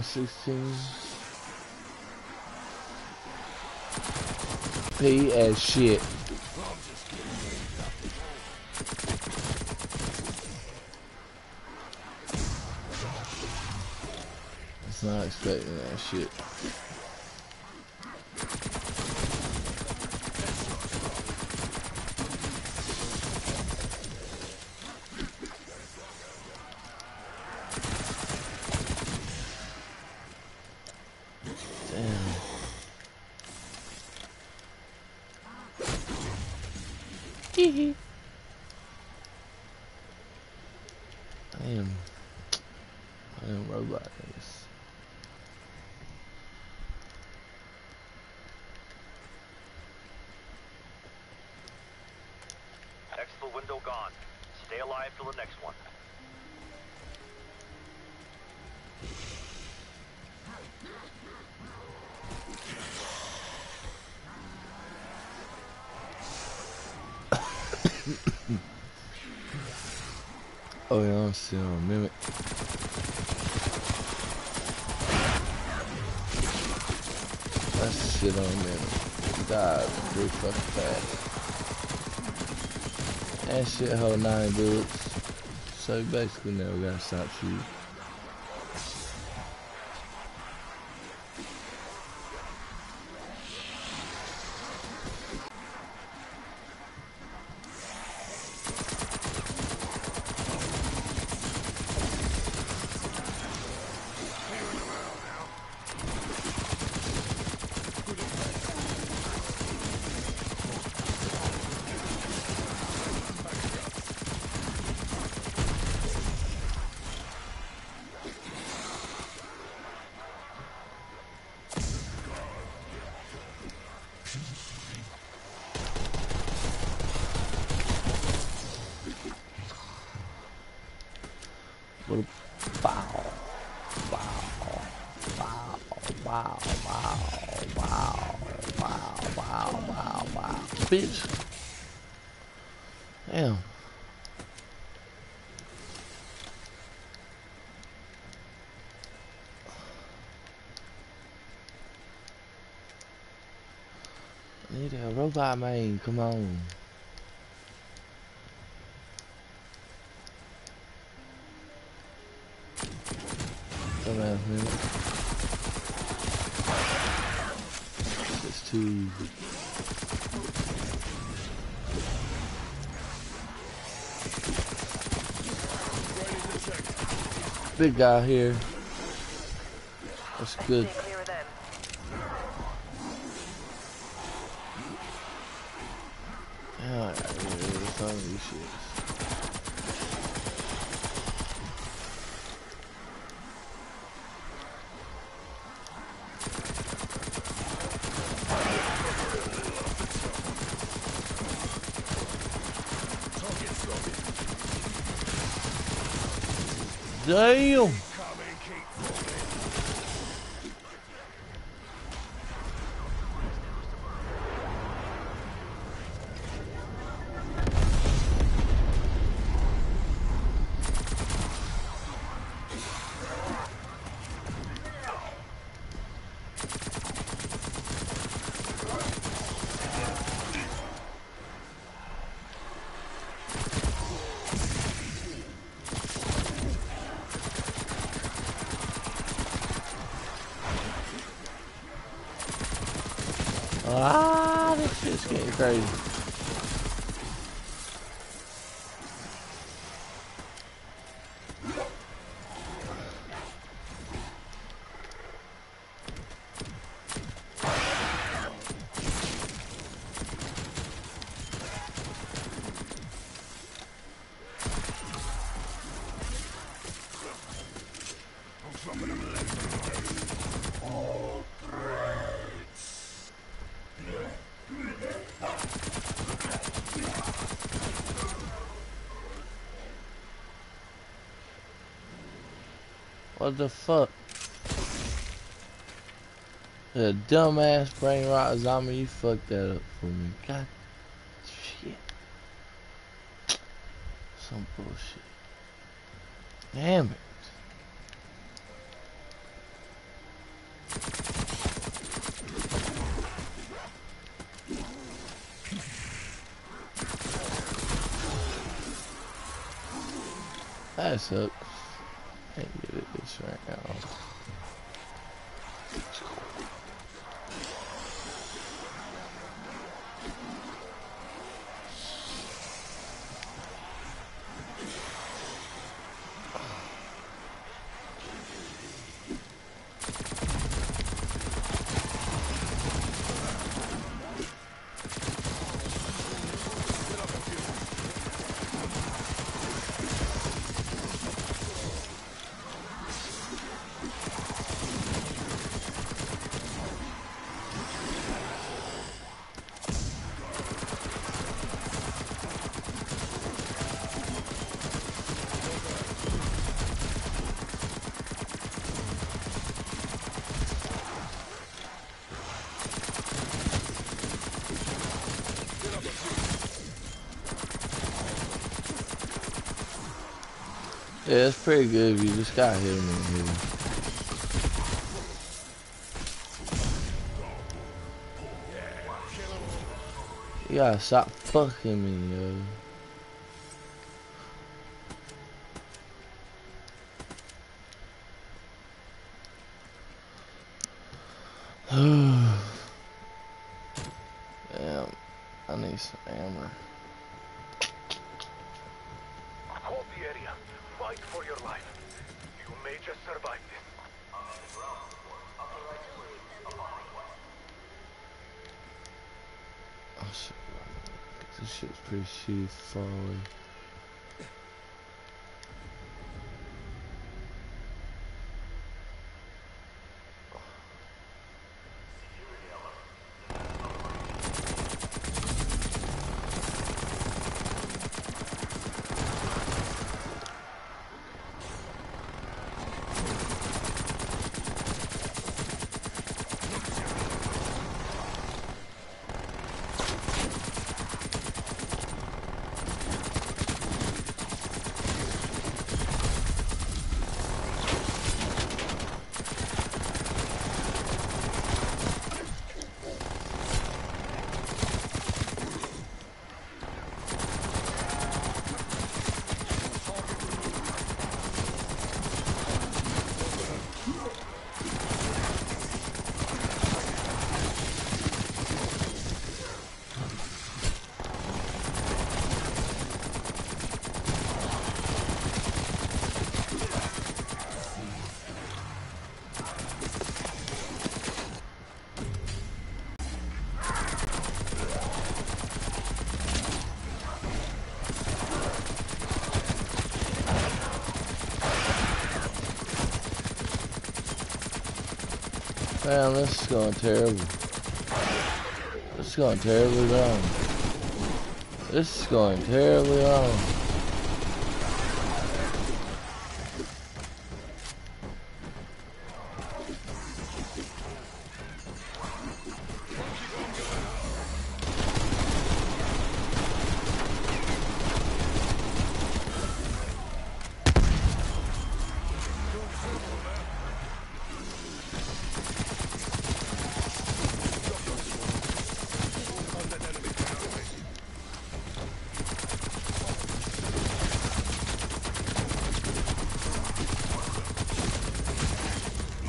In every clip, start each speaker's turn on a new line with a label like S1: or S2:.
S1: round 16. P as shit. It's not expecting that shit. Yeah, I'm on Mimic. That shit on Mimic. God, pretty fucking fast. That shit hold nine bullets. So basically never gotta stop shooting. Robot man, come on. Dumbass man. It's too... Big guy here. That's good. Crazy. What the fuck? The dumbass brain rot zombie, you fucked that up for me. God shit. Some bullshit. Damn it. That sucks. Can't get it this right now. Yeah, it's pretty good if you just got hit him here. You gotta stop fucking me, yo. Going terrible. This is going terribly wrong. This is going terribly wrong.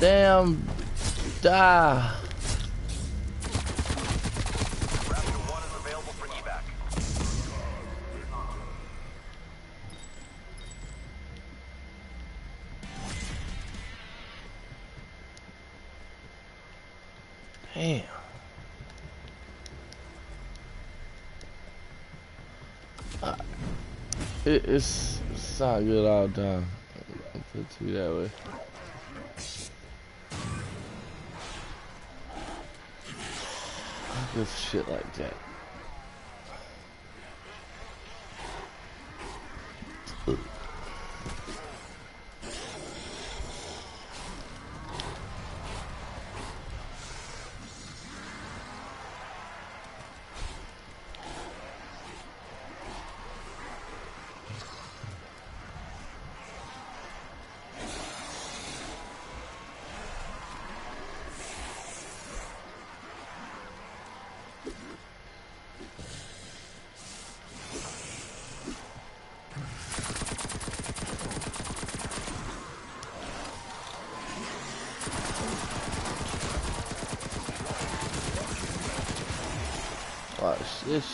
S1: Damn, die.
S2: Raptor 1 is available for evac.
S1: Damn. It, it's, it's not good all the time. Put it to you that way. Give shit like that.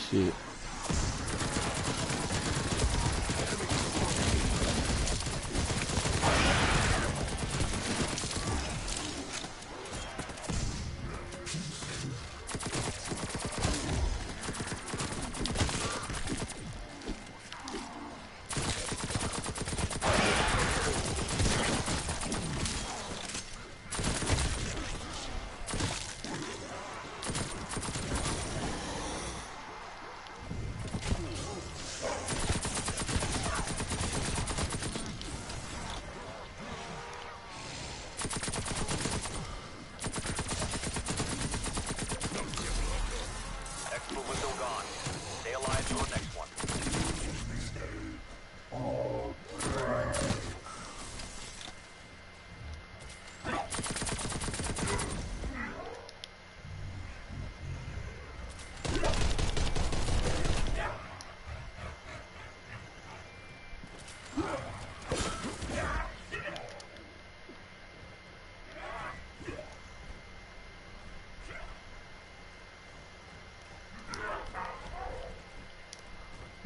S1: Shit.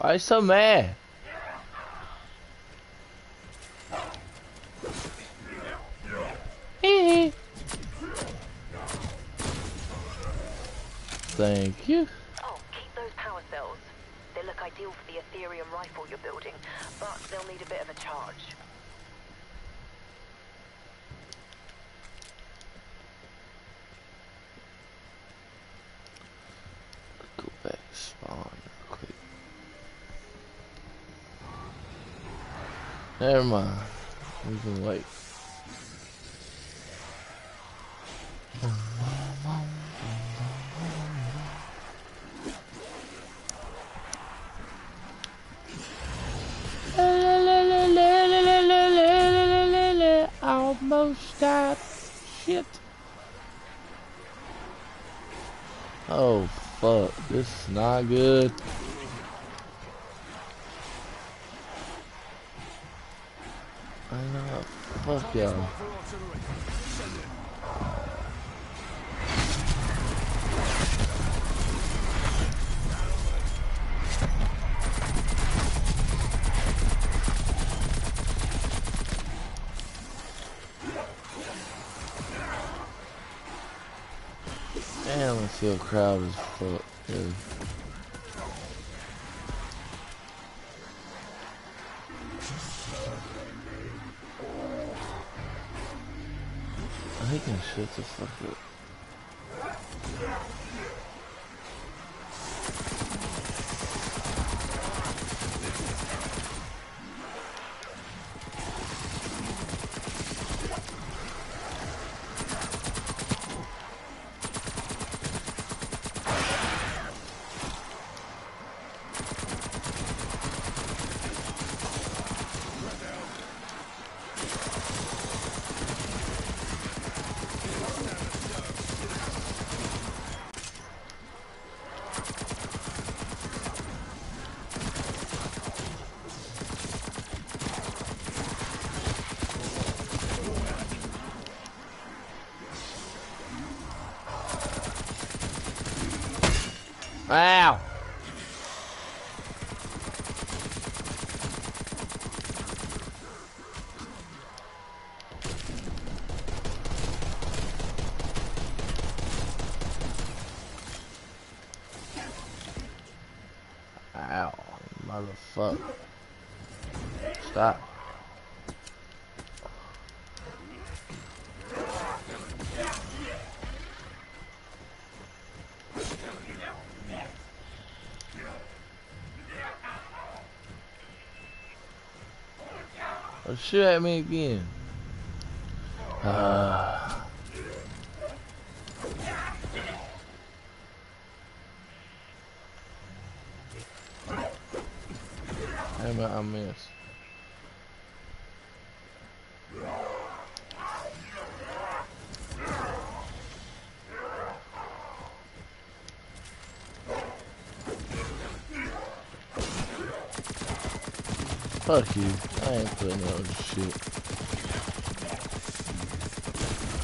S1: Why so mad? Thank you.
S3: Oh, keep those power cells. They look ideal for the Aetherium rifle you're building, but they'll need a bit of a charge.
S1: Go back spawn real quick. Never mind. We can wait. Almost got shit. Oh fuck, this is not good. I know, y'all. Damn, I feel as fuck, dude. Can shut fuck up. Ow! Ow, motherfucker. Stop. Oh, shoot at me again. Uh, it, I missed. Fuck you. I ain't putting with shit.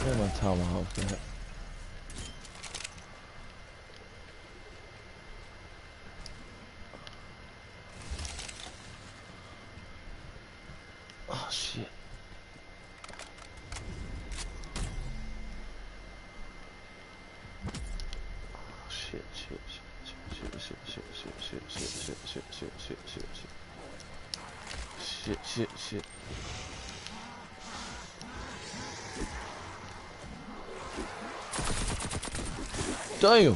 S1: Where my tomahawk at? ganho.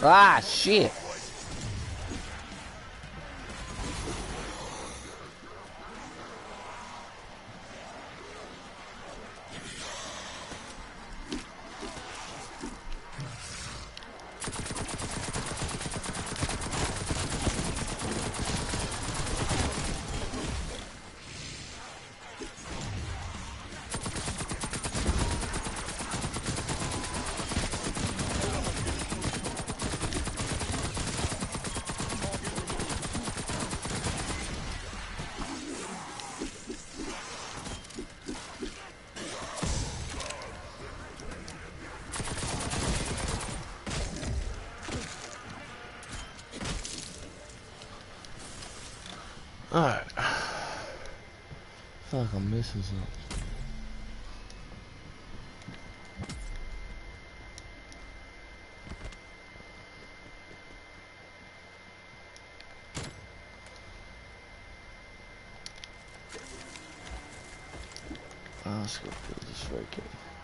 S1: Ah, shit. I feel like I'm missing something. Ah, Oscar feels this
S3: right here.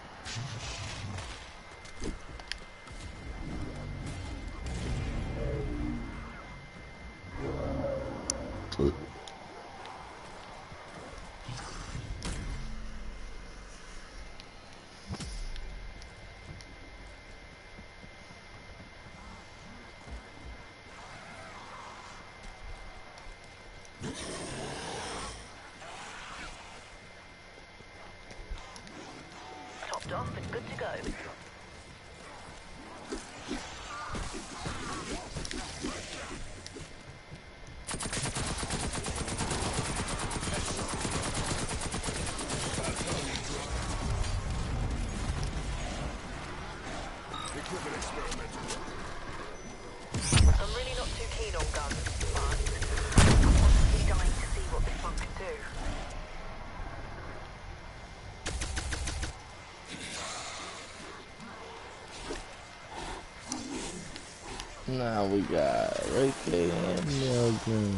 S1: Now we got Ricky and Milgram.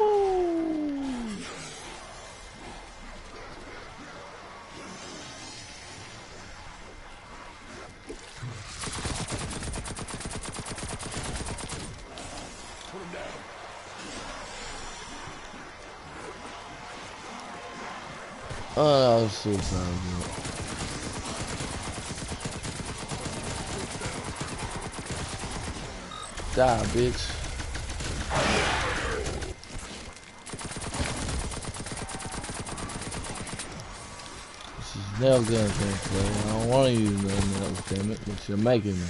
S1: Woo! Oh, that was so bad. Die, bitch. This is nail gun gameplay. I don't want to use no nails, damn it, but you're making me.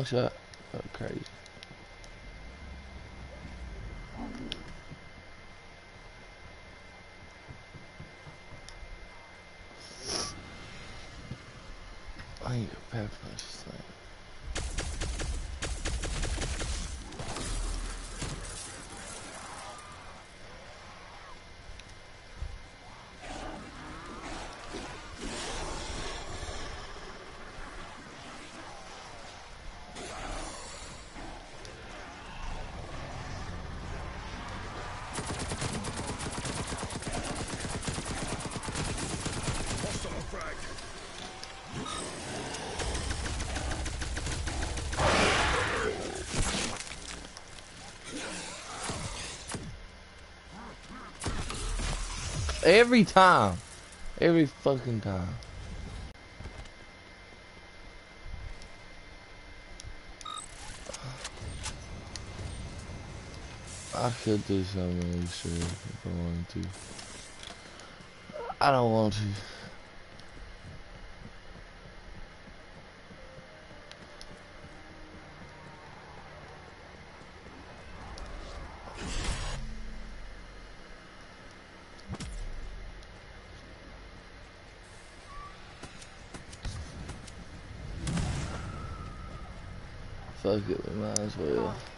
S1: How's Oh, Okay. Oh, I need a pepper thing.
S4: every time. Every fucking time. I could do something of sure if I wanted to. I don't want to. fuck it, we might as well.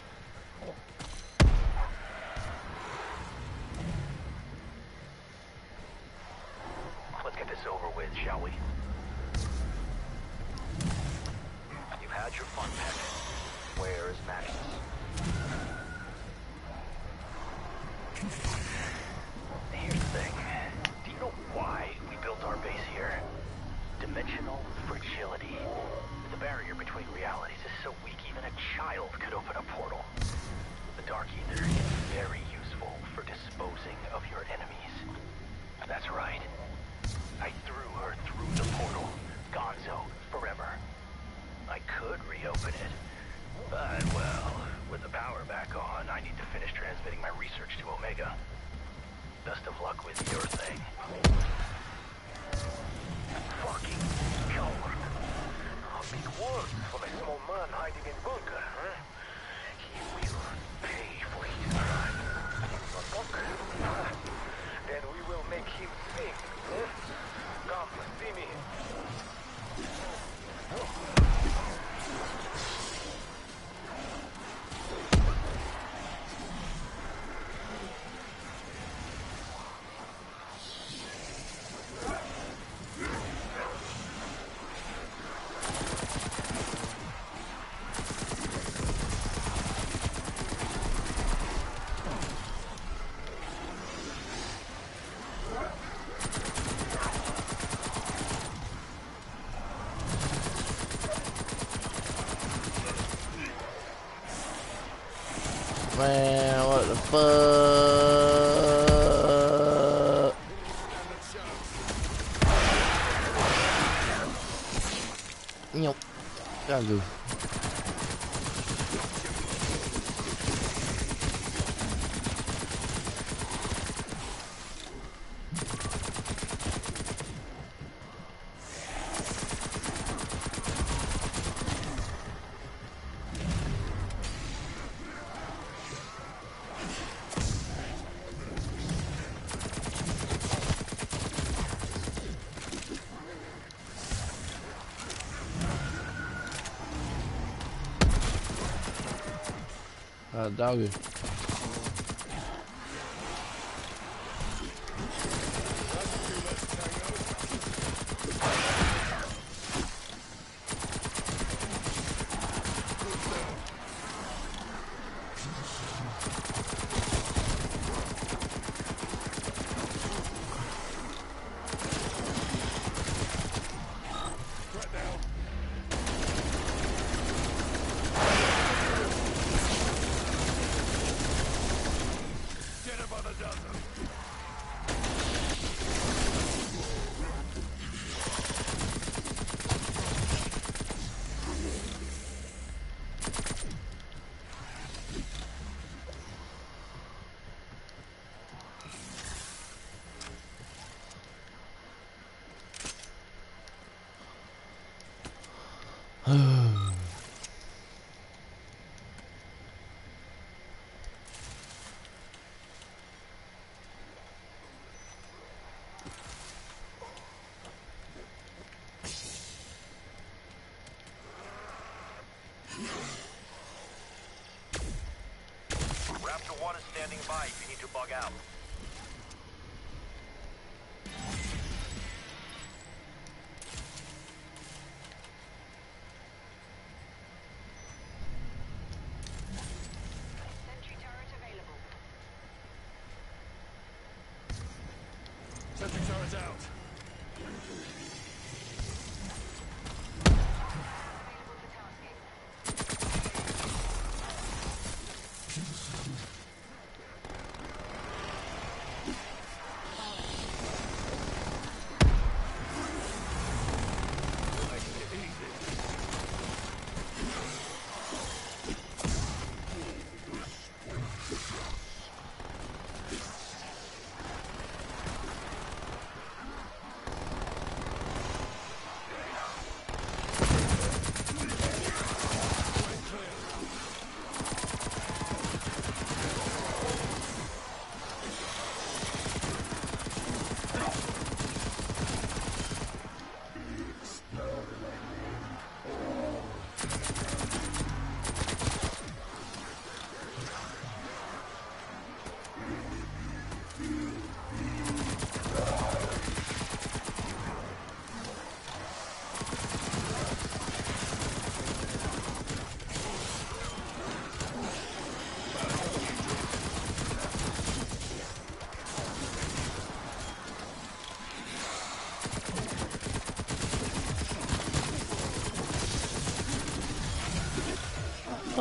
S3: man.
S4: What the fuck? Nope. Gotta do. doggy.
S3: Raptor 1 is standing by if you need to bug out.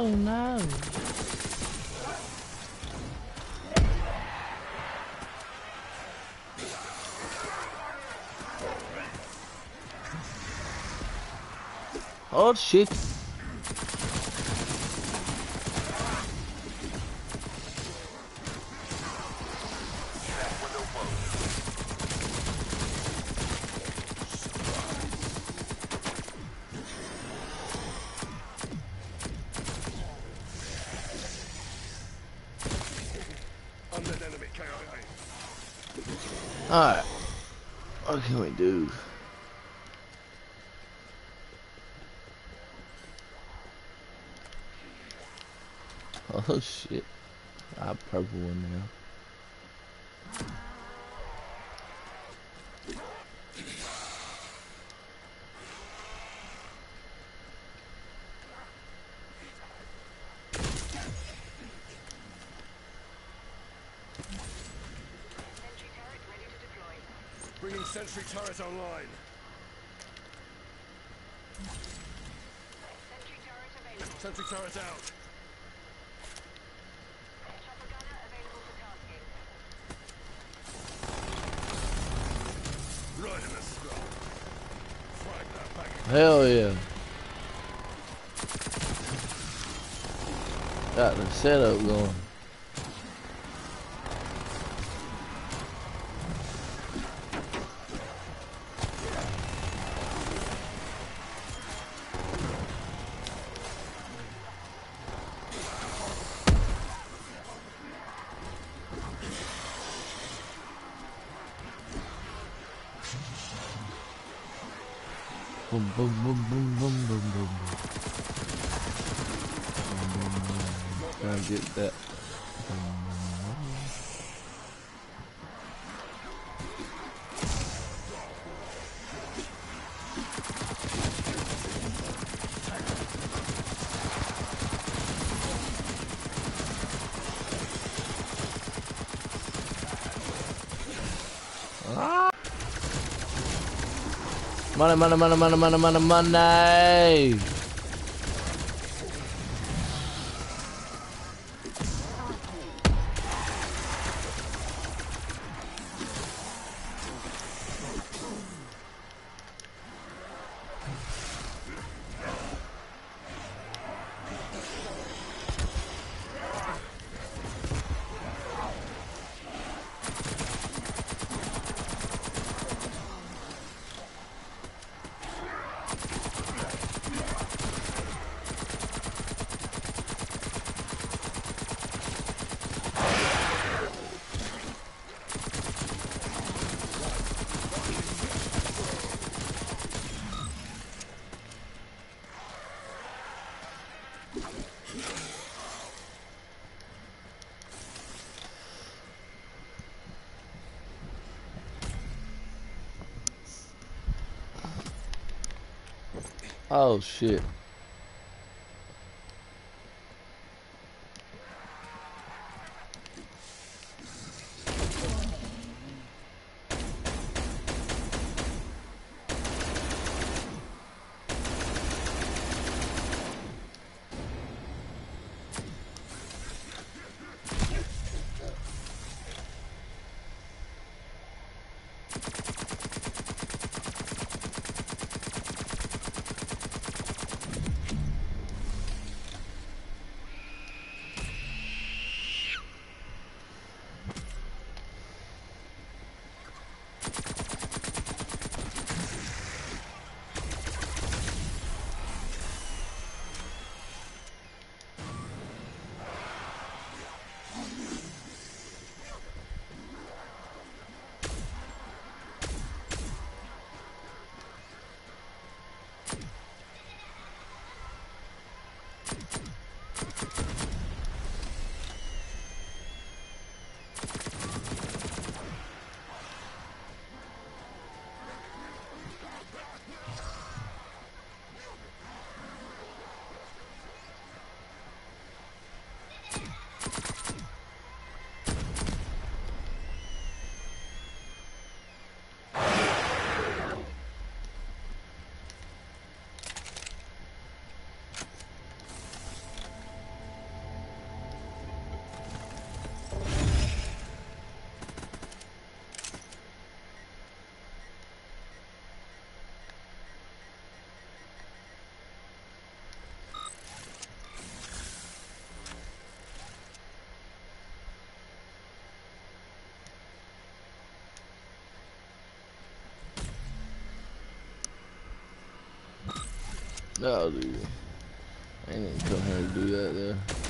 S1: Oh no. Oh shit.
S5: Undead enemy KIA.
S1: Alright. What can we do? Oh shit. I purple one now.
S5: Bringing sentry turret online. Sentry turret out. Right in the skull. Frag that back.
S1: Hell yeah. Got the setup going. Boom, boom. Ah. Money, money, money, money, money, money, money. Oh shit.
S5: No, dude. I ain't even come here to do that though.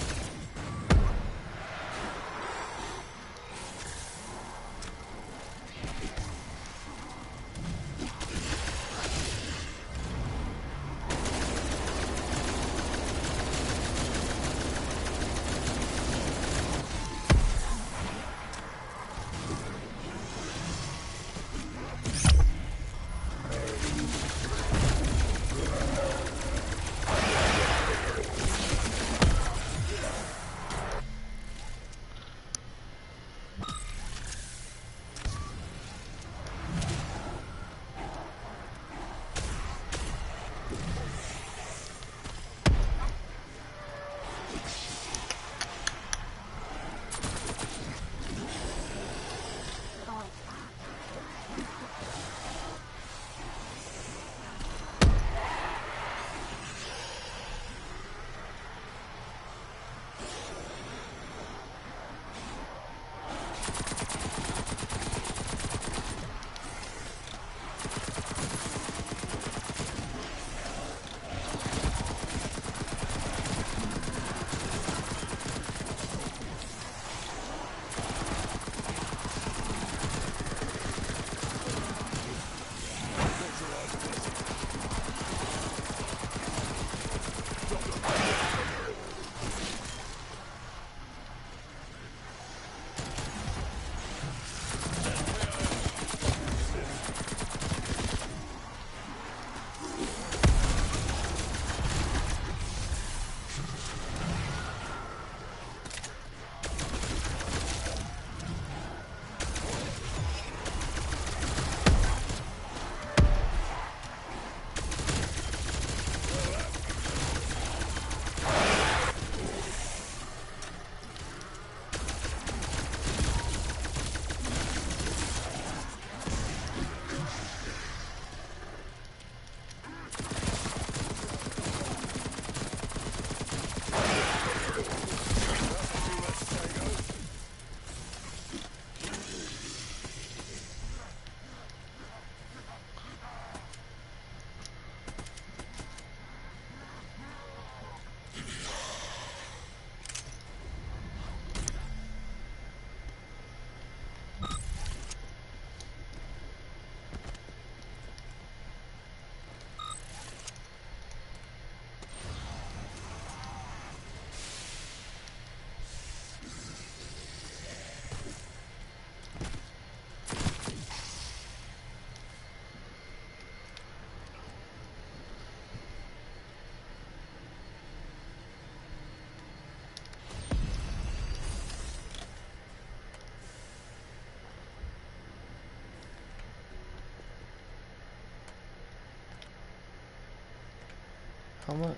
S5: How much?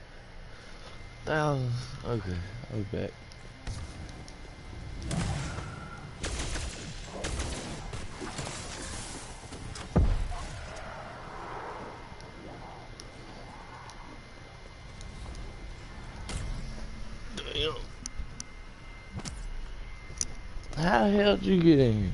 S5: Thousand. Okay, I'll be back. Damn. How the hell did you get in here?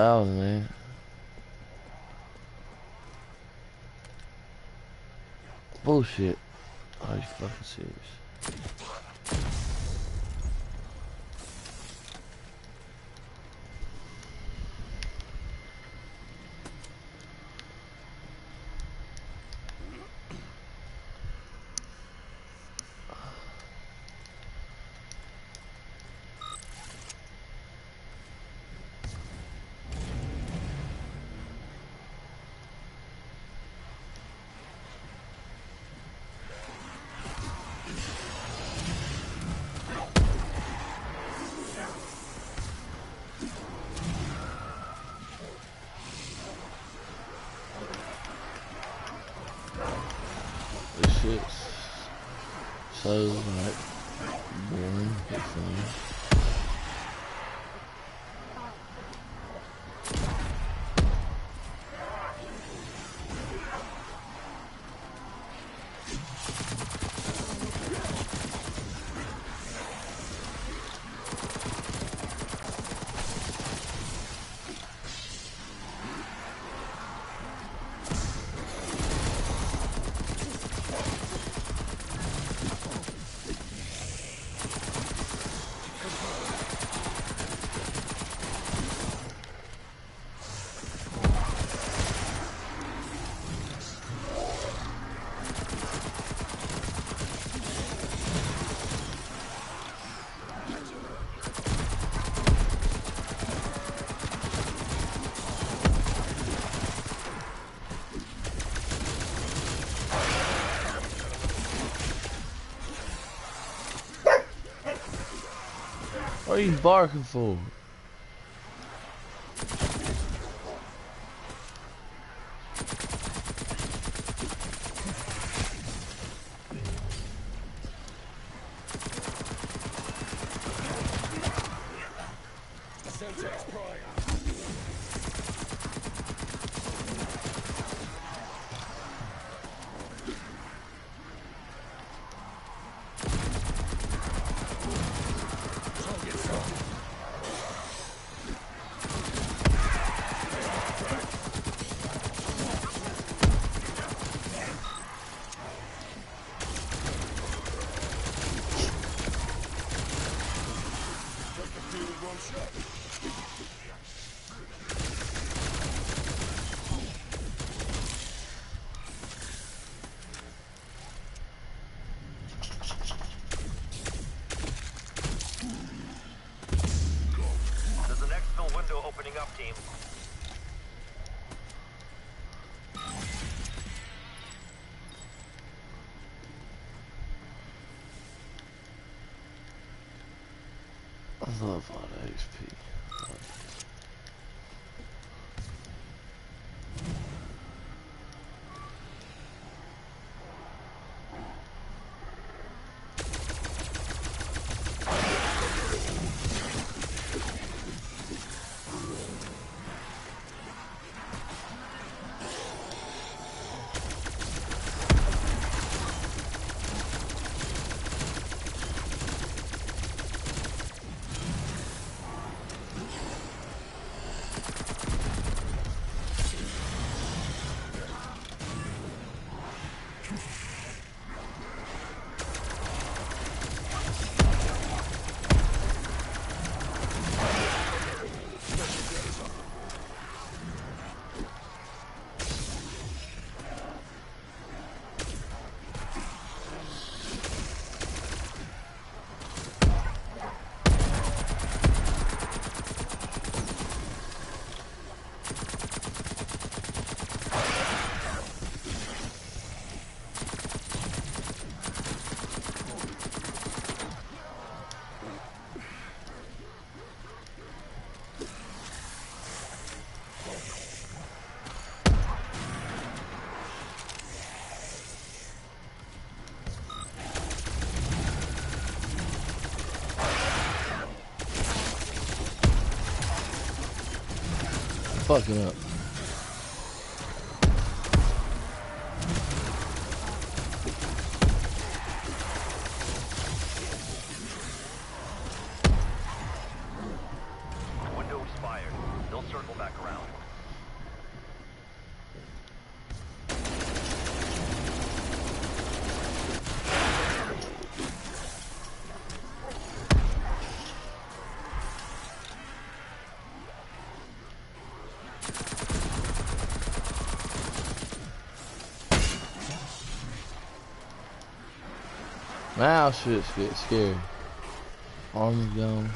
S1: thousand, man. Bullshit. Are you fucking serious? are you barking for? love on XP.
S5: fucking up. Now shit's get scary. Army gun.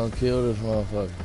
S5: gonna kill this motherfucker.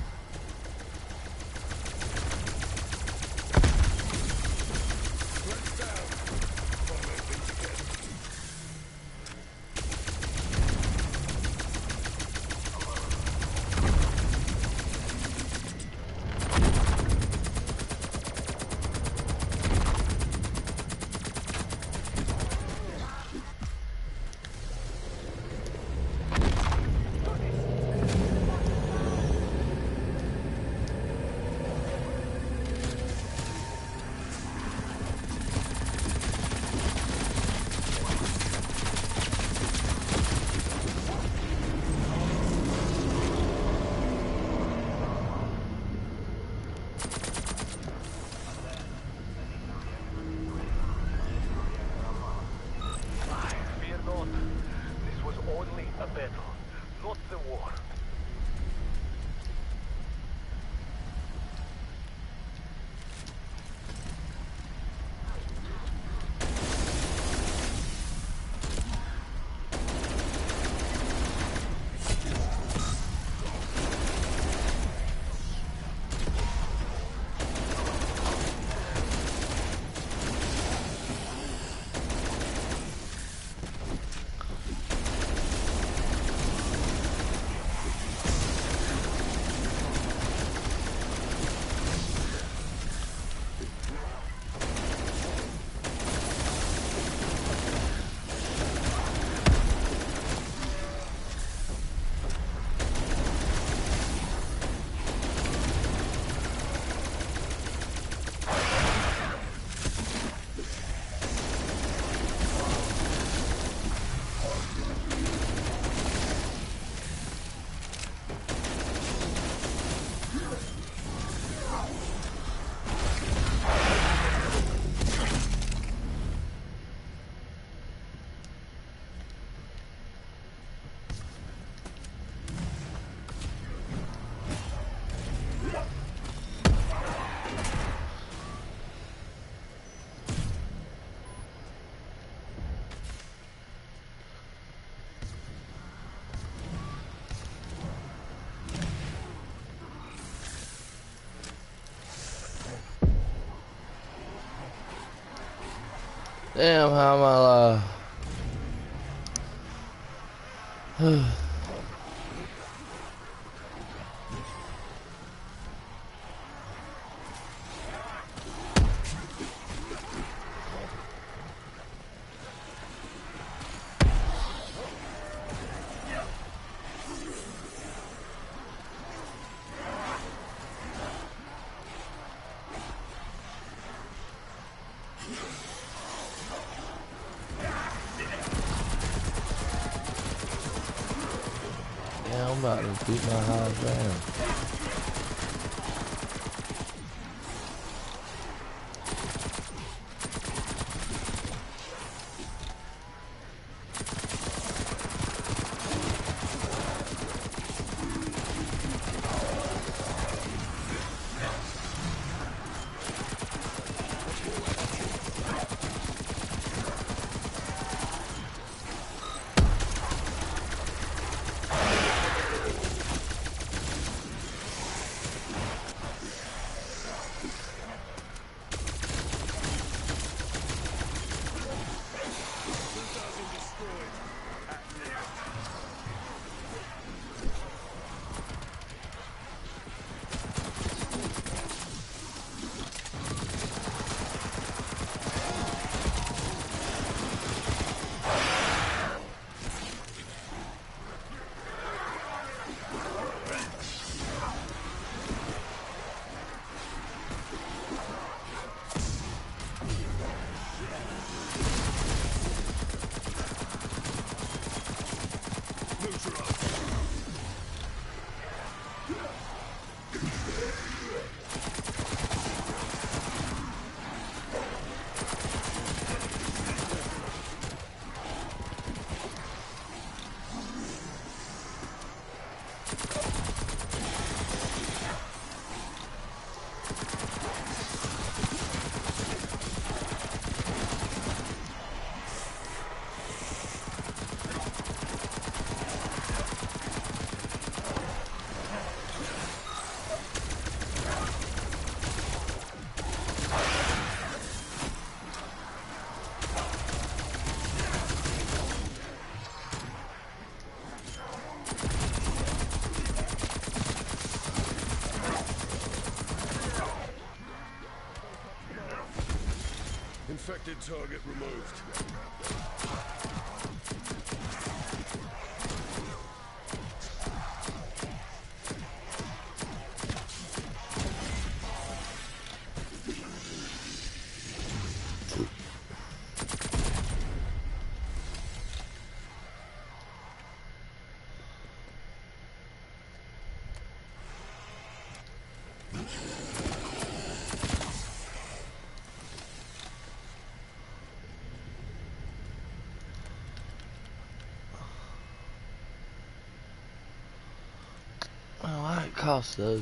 S1: Damn, how am I alive? Down.
S5: Infected target removed.
S1: It though?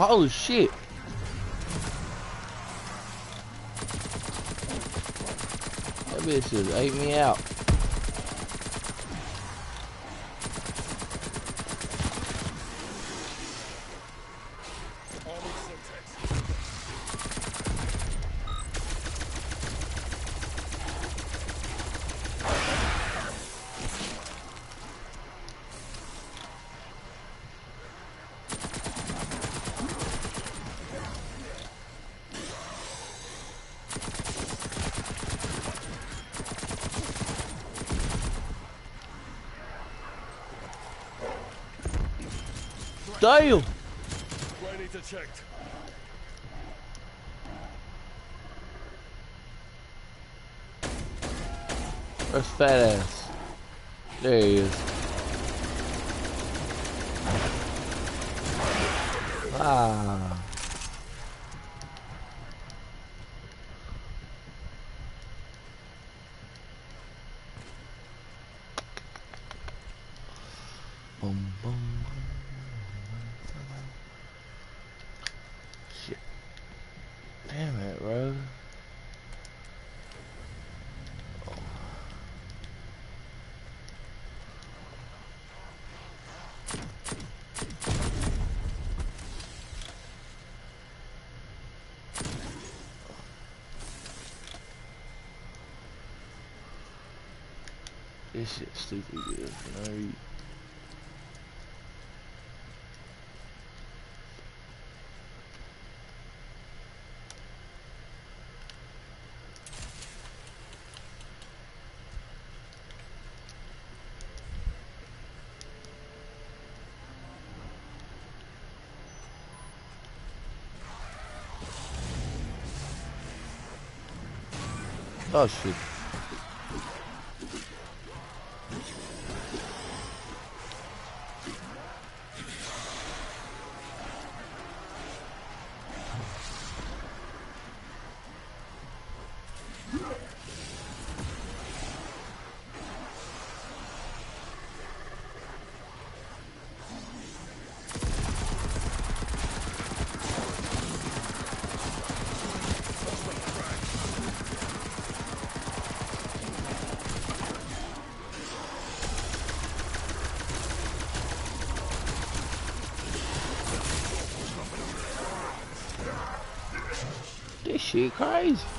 S1: Holy shit. That bitch just ate me out. Damn! Where's fat ass? There he is. Ah. Boom, boom, boom. Shit. Damn it, bro. This shit stupid, dude. Oh shit. Shit crazy.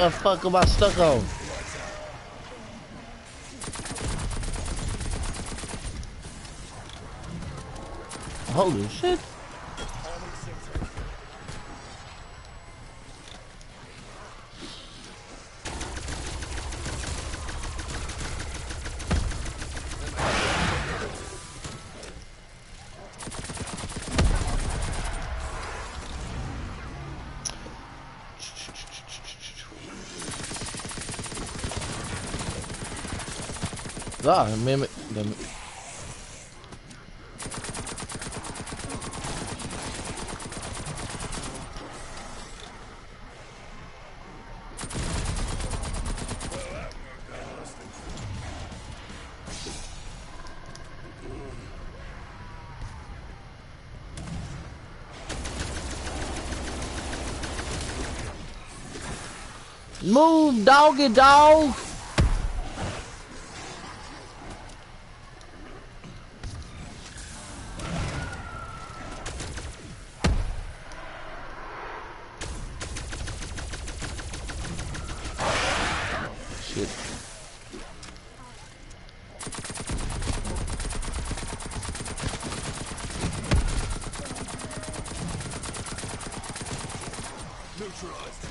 S5: The
S1: fuck am I stuck on? Holy shit. Ah, mimic. It. Move, doggy dog. Shit.
S5: Neutralized.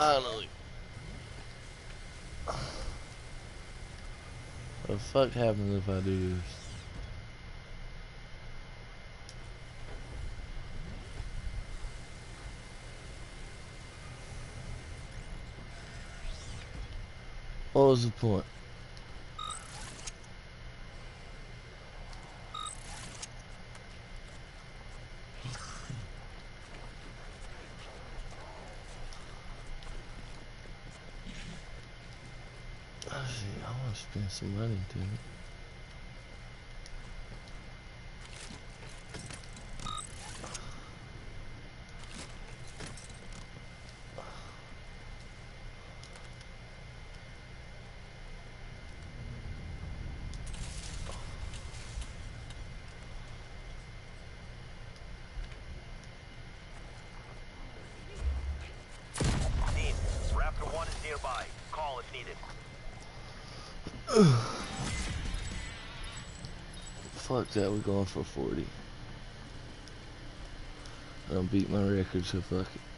S1: Finally. What the fuck happens if I do this? What was the point? I see, I want to spend some.
S2: Dean, Raptor 1 is nearby. Call if needed.
S1: Fuck that, we're going for 40. I don't beat my record, so fuck it.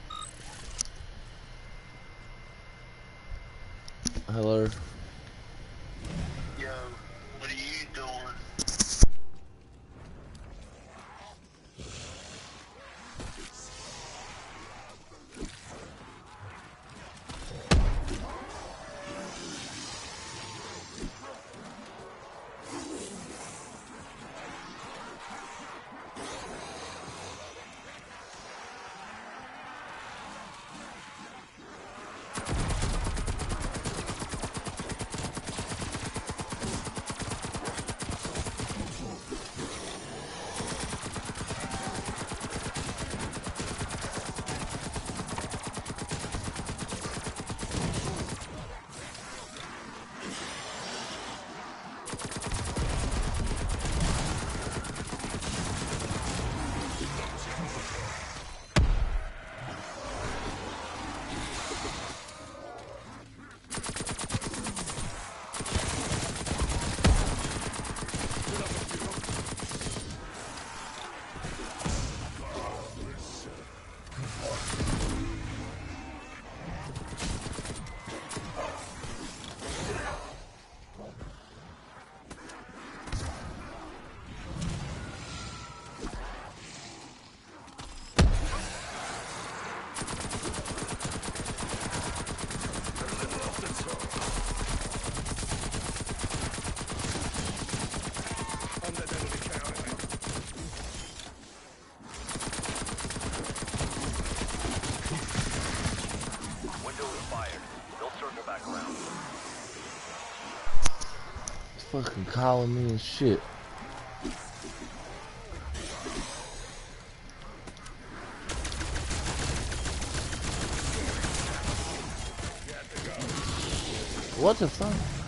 S1: Fucking calling me and shit. What the fuck?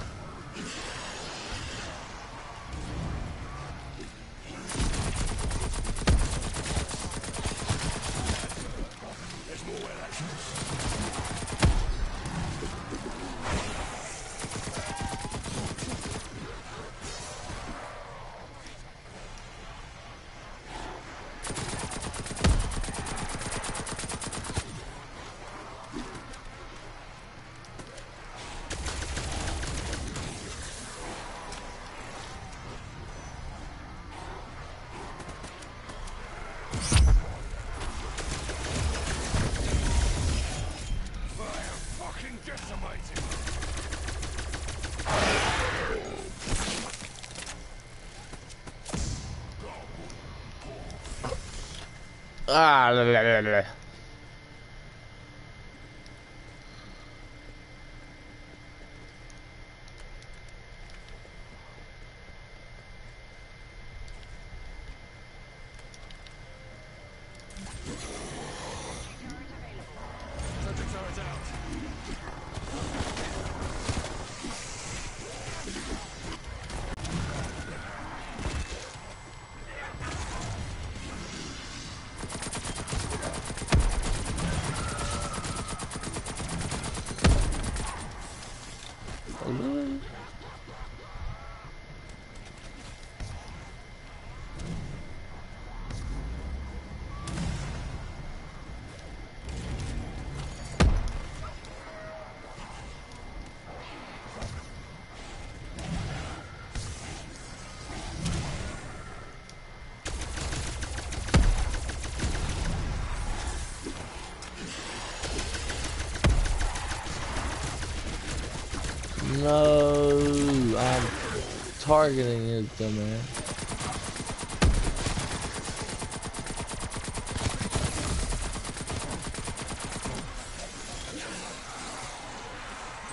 S1: Targeting it, dumbass.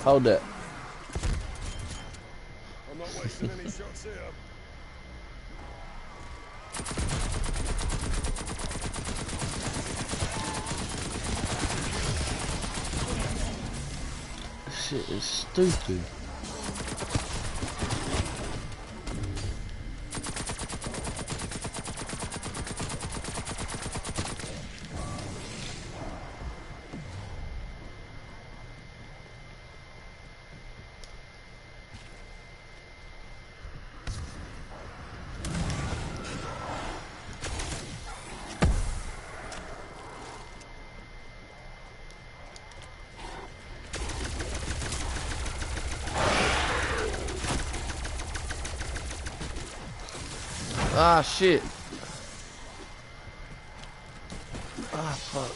S1: Hold that.
S5: I'm not wasting any shots here.
S1: Shit is stupid. Ah, shit. Ah, fuck.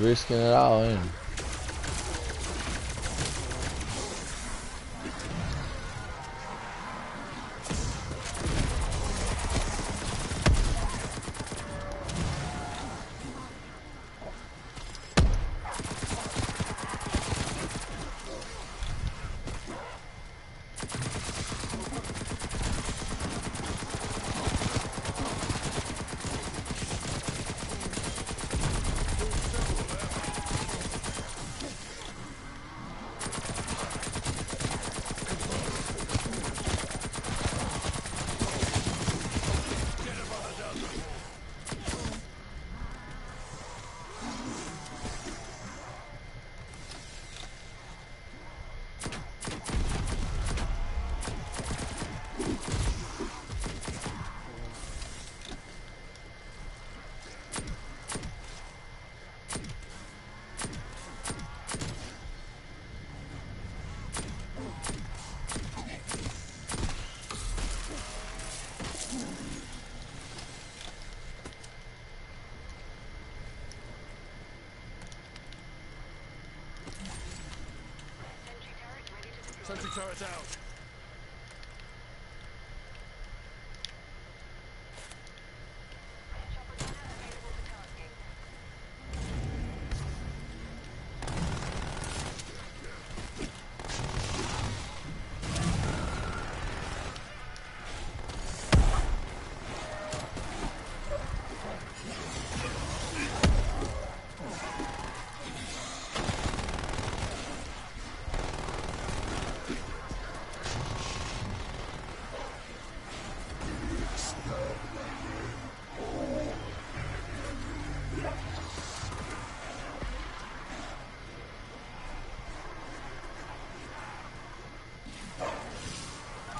S1: Risking it all in.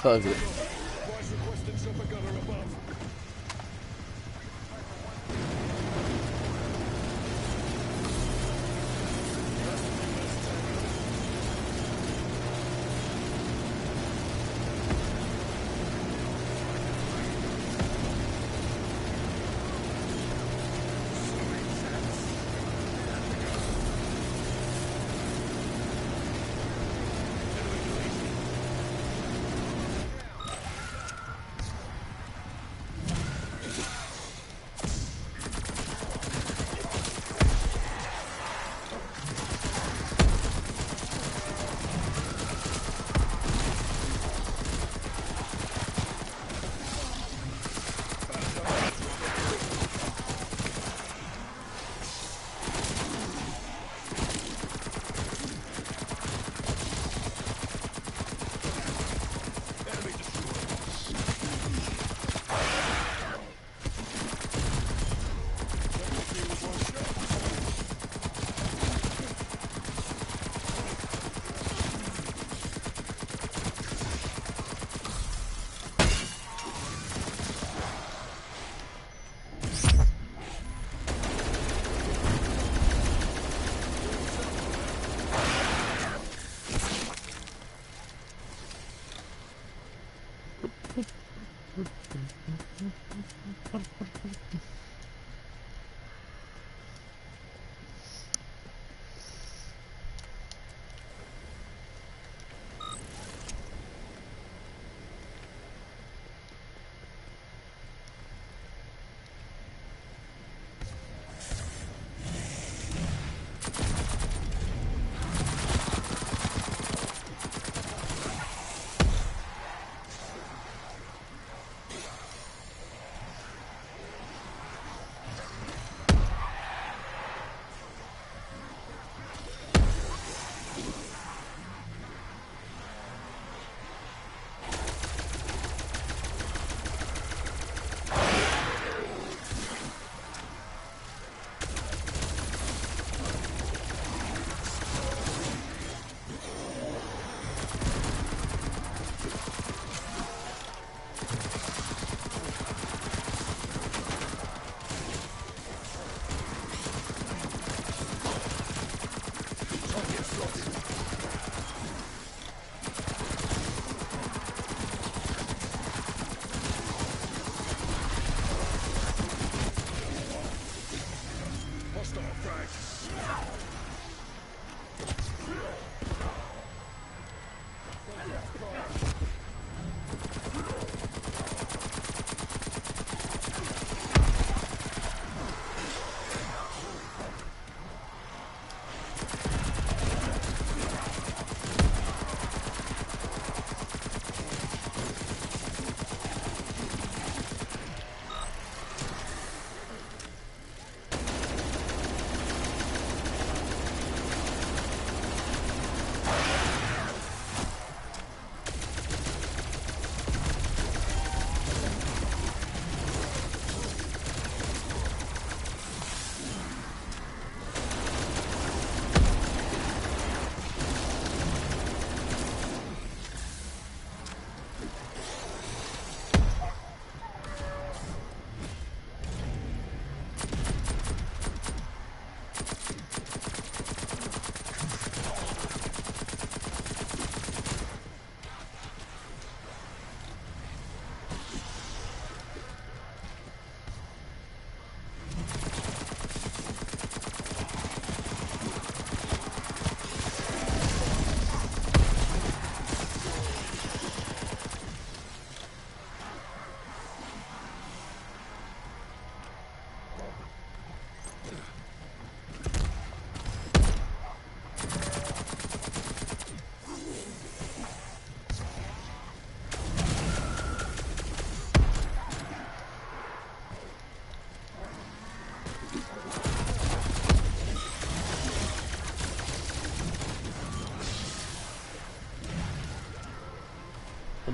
S1: Fuck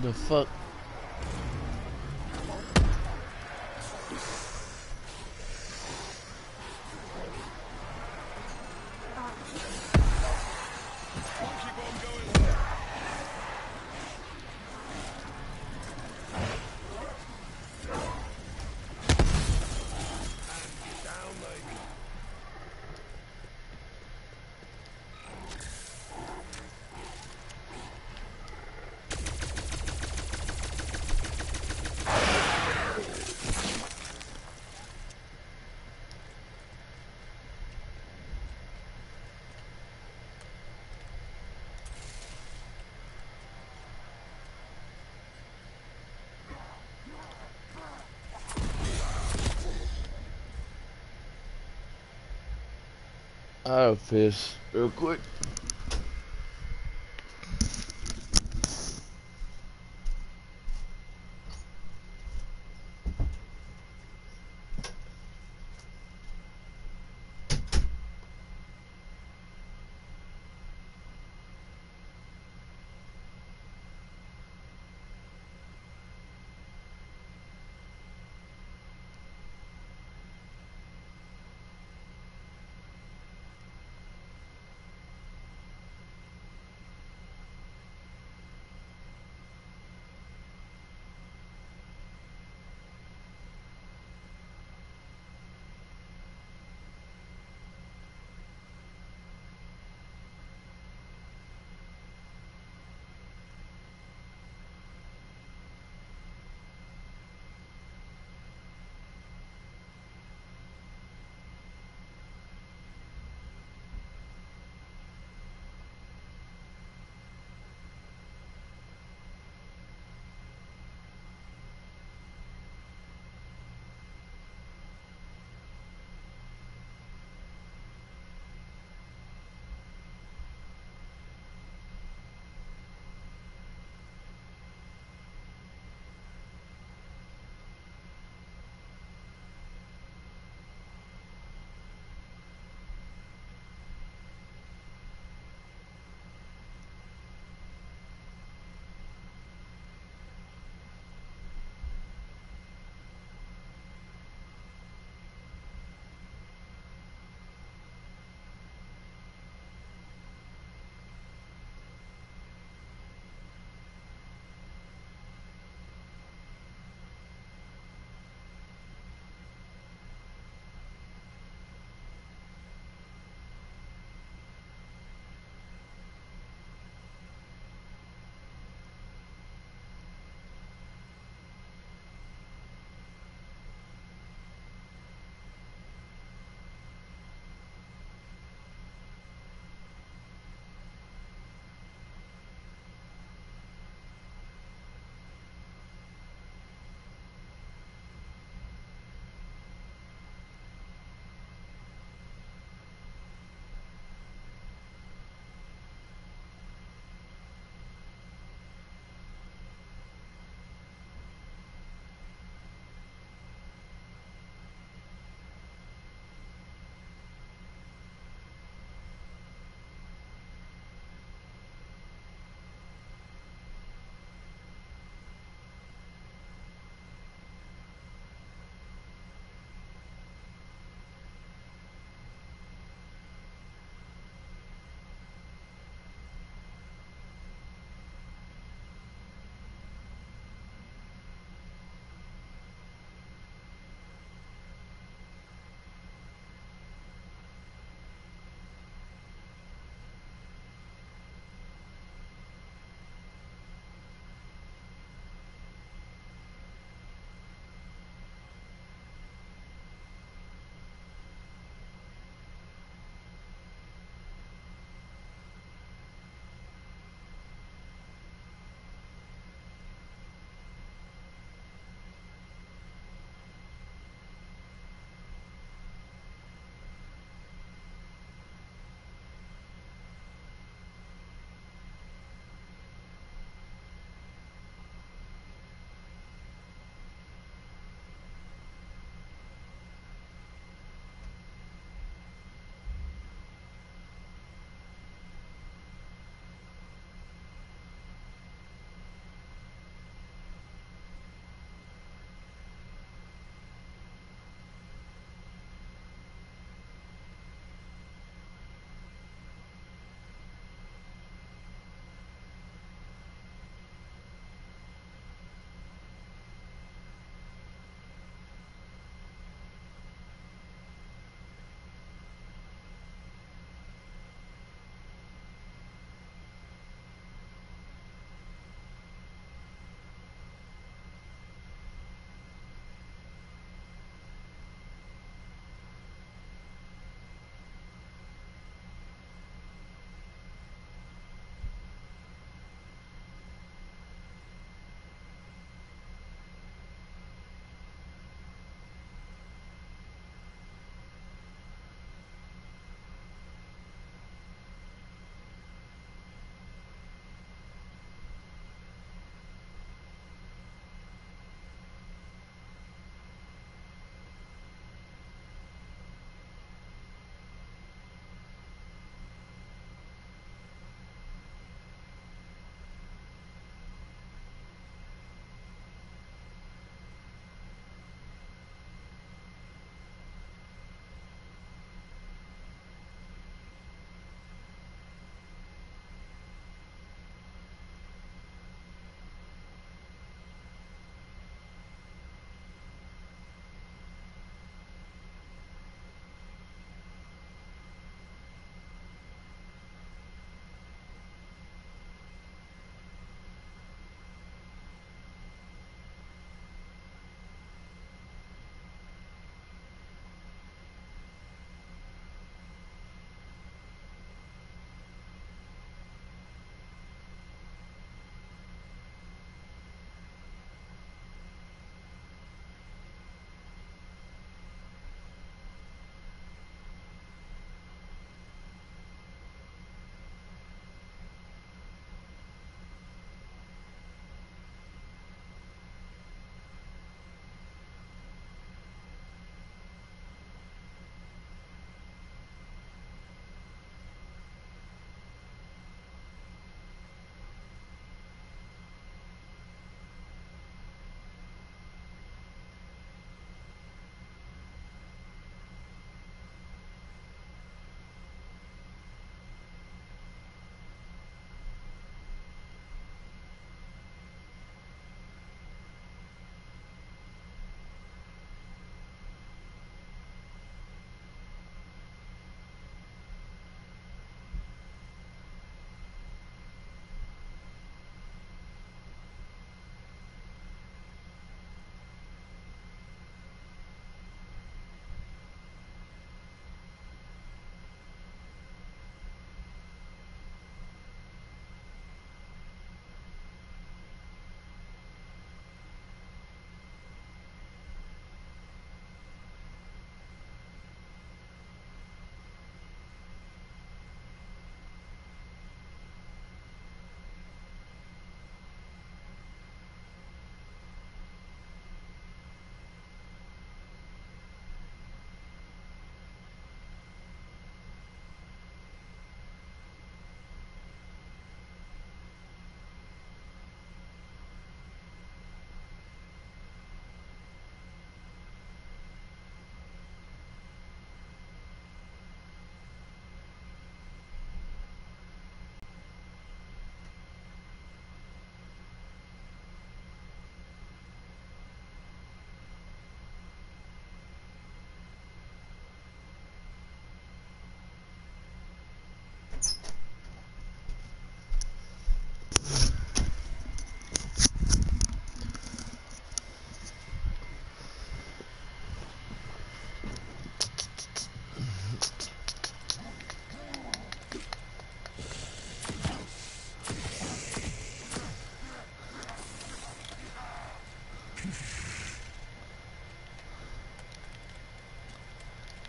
S5: the fuck? I'll piss real quick.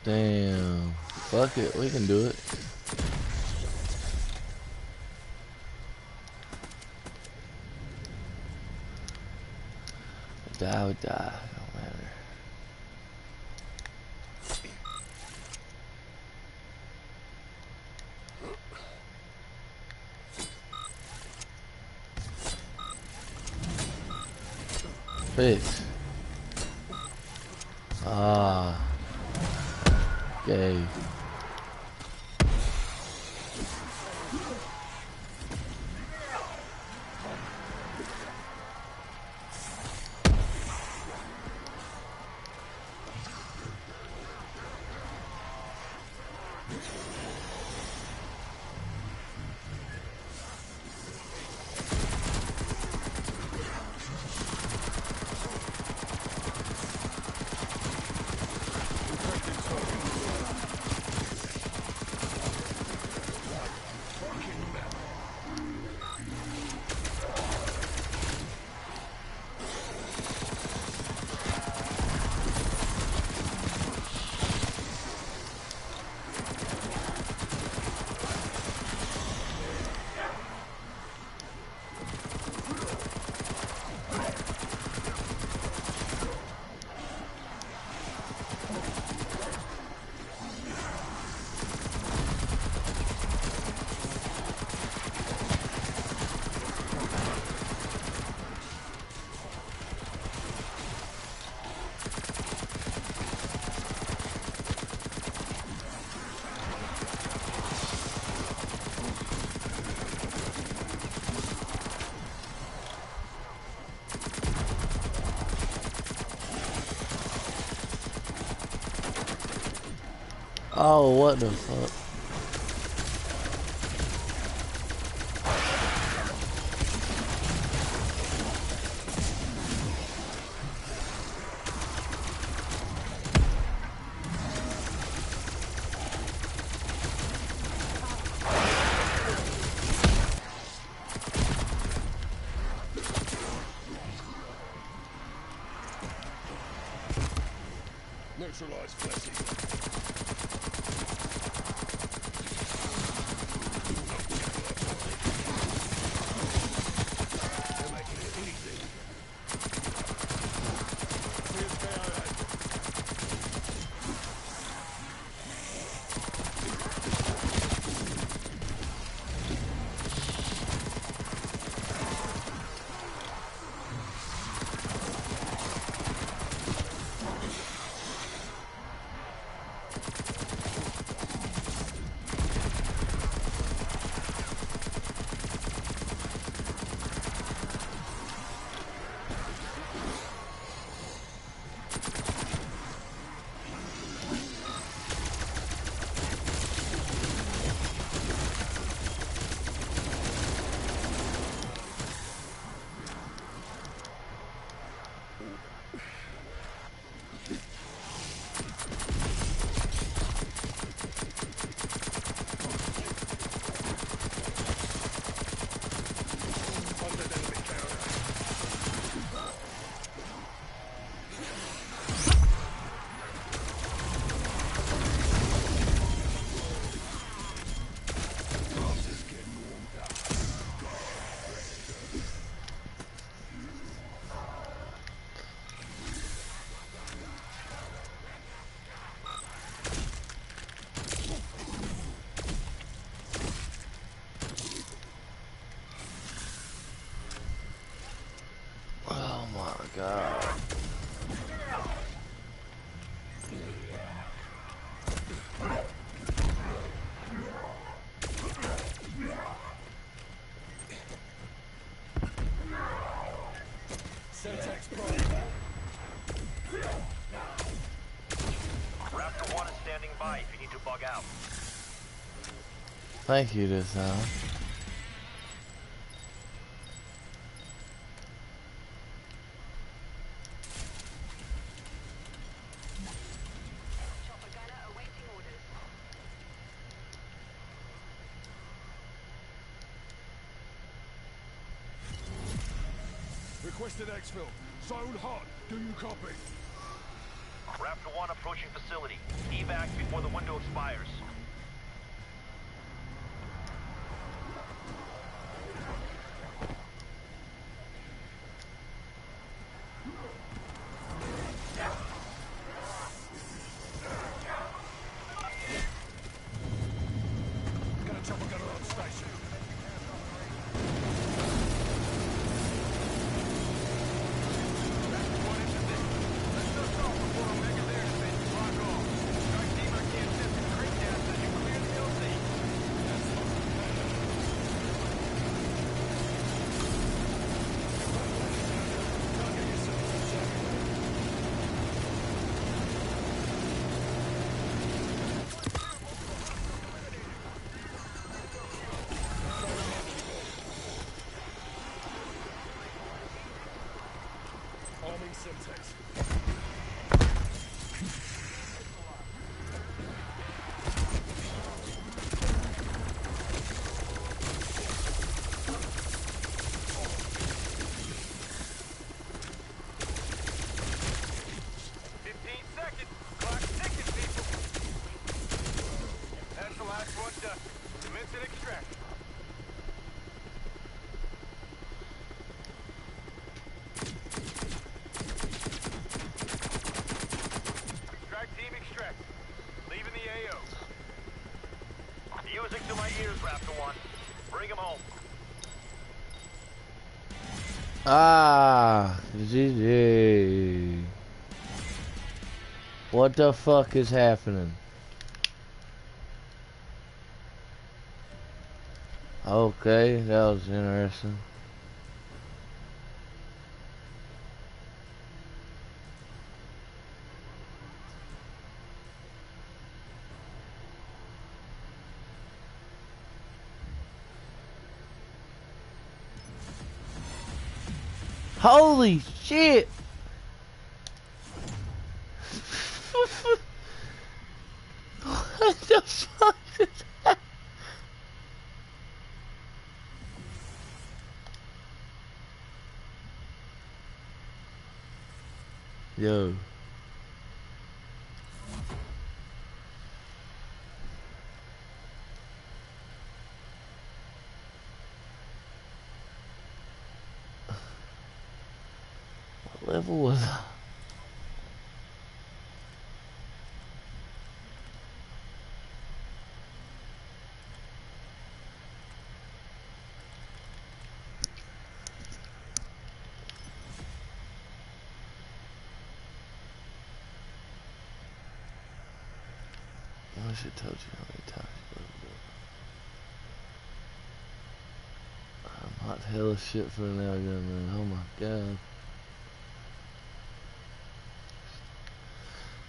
S1: Damn. Fuck it, we can do it. Die, we die. Don't matter. Fix. Oh, what the Thank you this time.
S3: Chopper gunner awaiting orders.
S5: Requested exfil. Zone hot. Do you copy?
S2: Raptor 1 approaching facility. Evac before the window expires.
S1: What the fuck is happening? Okay, that was interesting. Holy shit! what the fuck is that? Yo. What level was? I should told you how many times. I'm hot hell of shit for an hour man. Oh my god.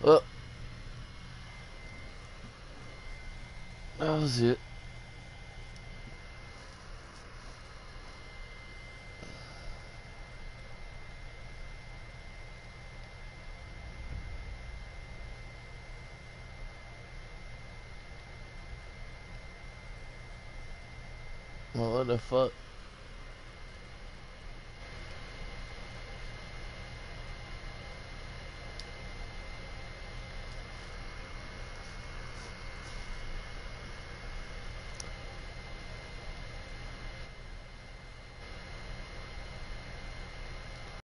S1: Well, that was it. What the fuck?